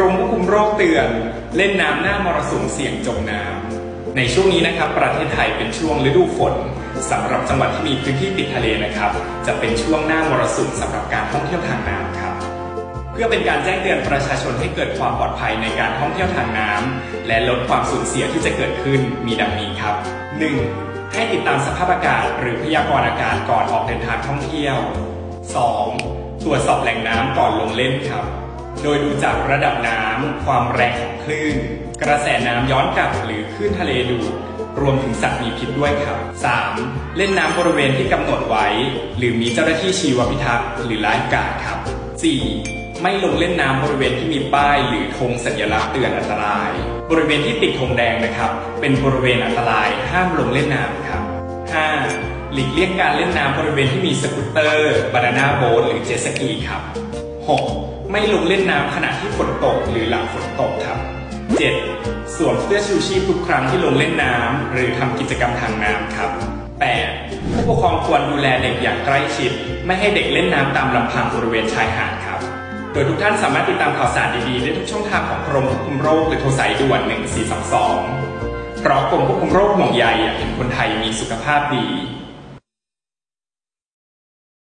รมควบคุมโรคเตือน เล่นน้ำหน้ามรสุมเสี่ยงจมน้ำในช่วงนี้นะครับ ประเทศไทยเป็นช่วงฤดูฝนสำหรับจังหวัดที่มีพื้นที่ติดทะเลนะครับ จะเป็นช่วงหน้ามรสุมสำหรับการท่องเที่ยวทางน้ำครับ เพื่อเป็นการแจ้งเตือนประชาชนให้เกิดความปลอดภัยในการท่องเที่ยวทางน้ำและลดความสูญเสียที่จะเกิดขึ้นมีดังนี้ครับ 1. ให้ติดตามสภาพอากาศ หรือพยากรณ์อากาศก่อนออกเดินทางท่องเที่ยว 2. ตรวจสอบแหล่งน้ำก่อนลงเล่นครับ โดยดูจากระดับน้ำ ความแรงของคลื่น กระแสน้ำย้อนกลับหรือคลื่นทะเลดูดรวมถึงสัตว์มีพิษด้วยครับ 3. เล่นน้ำบริเวณที่กำหนดไว้ หรือมีเจ้าหน้าที่ชีวพิทักษ์หรือไลฟ์การ์ดครับ 4. ไม่ลงเล่นน้ำบริเวณที่มีป้าย หรือธงสัญลักษณ์เตือนอันตราย บริเวณที่ติดธงแดงนะครับ เป็นบริเวณอันตรายห้ามลงเล่นน้ำครับ 5. หลีกเลี่ยงการเล่นน้ำบริเวณที่มีสกูตเตอร์บานาน่าโบ๊ทหรือเจ็ตสกีครับ 6. ไม่ลงเล่นน้ำขณะที่ฝนตกหรือหลังฝนตกครับ 7. สวมเสื้อชูชีพทุกครั้งที่ลงเล่นน้ำหรือทำกิจกรรมทางน้ำครับ 8. ผู้ปกครองควรดูแลเด็กอย่างใกล้ชิด ไม่ให้เด็กเล่นน้ำตามลำพังบริเวณชายหาดครับ โดยทุกท่านสามารถติดตามข่าวสารดีๆ ได้ทุกช่องทางของกรมควบคุมโรคหรือโทรสายด่วน 1422เพราะกรมควบคุมโรคห่วงใยอยากเห็นคนไทยมีสุขภาพดี